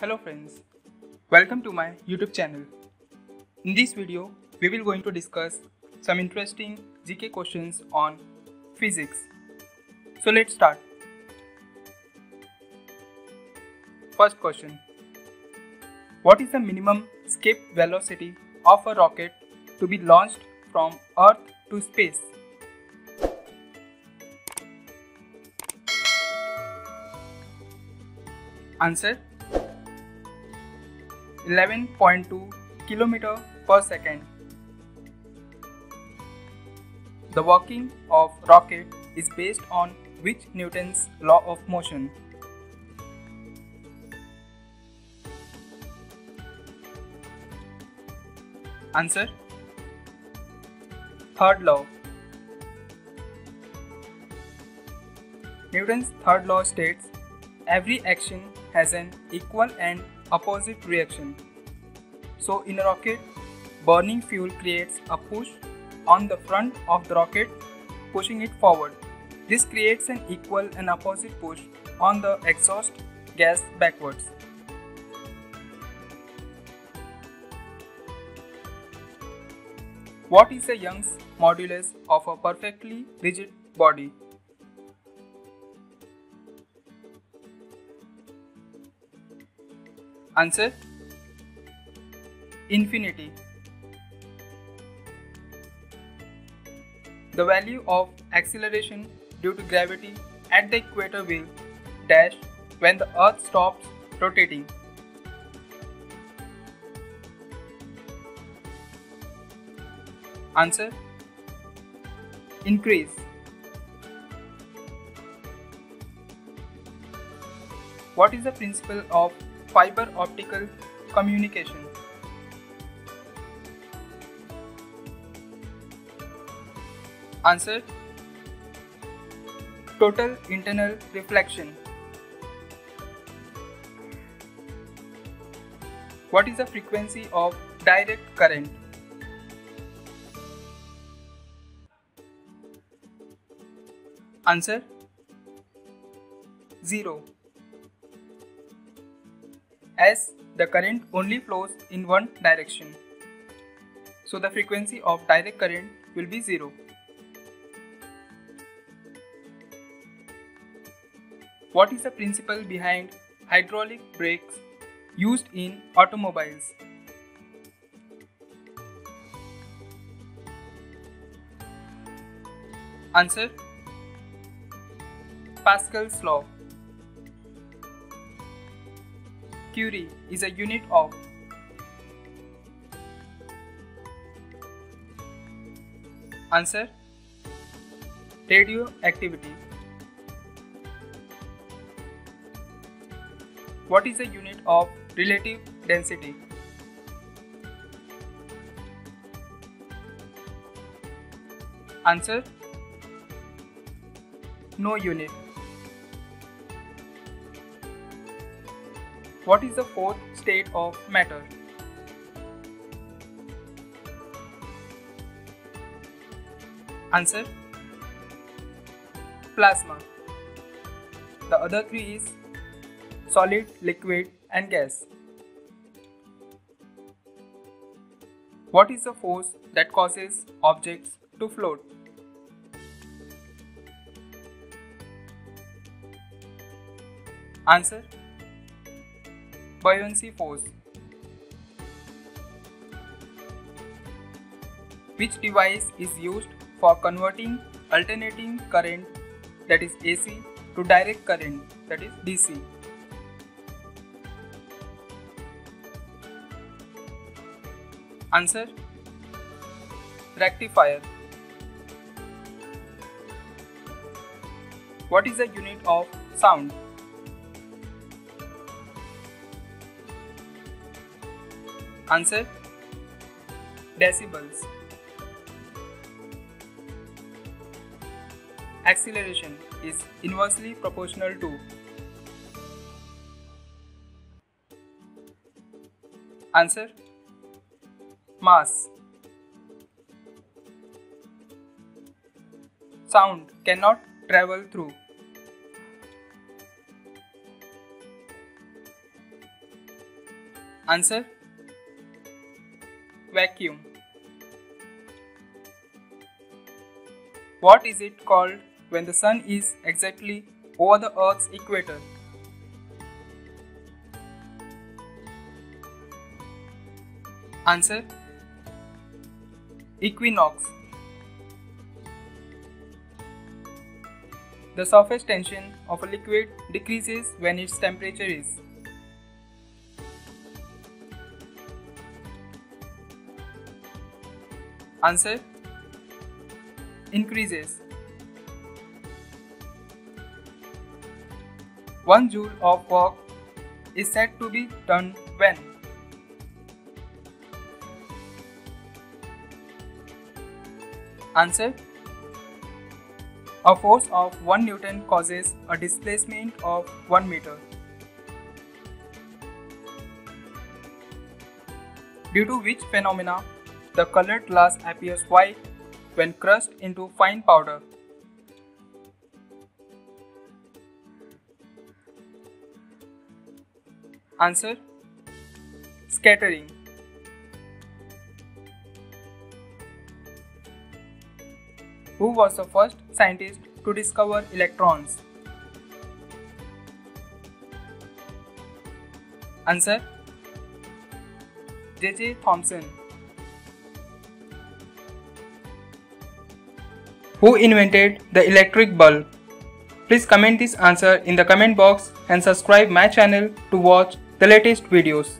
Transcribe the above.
Hello friends, welcome to my YouTube channel. In this video, we will going to discuss some interesting GK questions on physics. So let's start. First question. What is the minimum escape velocity of a rocket to be launched from Earth to space? Answer 11.2 km per second. The working of rocket is based on which Newton's law of motion? Answer Third law. Newton's third law states every action has an equal and opposite reaction. So in a rocket, burning fuel creates a push on the front of the rocket, pushing it forward. This creates an equal and opposite push on the exhaust gas backwards. What is the Young's modulus of a perfectly rigid body? Answer Infinity. The value of acceleration due to gravity at the equator will dash when the earth stops rotating. Answer Increase. What is the principle of fiber optical communication. Answer Total internal reflection. What is the frequency of direct current? Answer 0 as the current only flows in one direction. So the frequency of direct current will be 0. What is the principle behind hydraulic brakes used in automobiles? Answer Pascal's law. Curie is a unit of Answer. Radioactivity. What is the unit of relative density? Answer. No unit What is the fourth state of matter? Answer Plasma. The other three is solid, liquid, and gas. What is the force that causes objects to float? Answer buoyancy force. Which device is used for converting alternating current that is AC to direct current that is DC? Answer Rectifier. What is the unit of sound? Answer Decibels. Acceleration is inversely proportional to Answer Mass. Sound cannot travel through.。Answer Vacuum. What is it called when the sun is exactly over the earth's equator? Answer Equinox. The surface tension of a liquid decreases when its temperature is Answer? Increases. 1 joule of work is said to be done when? Answer? A force of 1 Newton causes a displacement of 1 meter. Due to which phenomena the colored glass appears white when crushed into fine powder. Answer Scattering Who was the first scientist to discover electrons? Answer J.J. Thomson. Who invented the electric bulb? Please comment this answer in the comment box and subscribe my channel to watch the latest videos.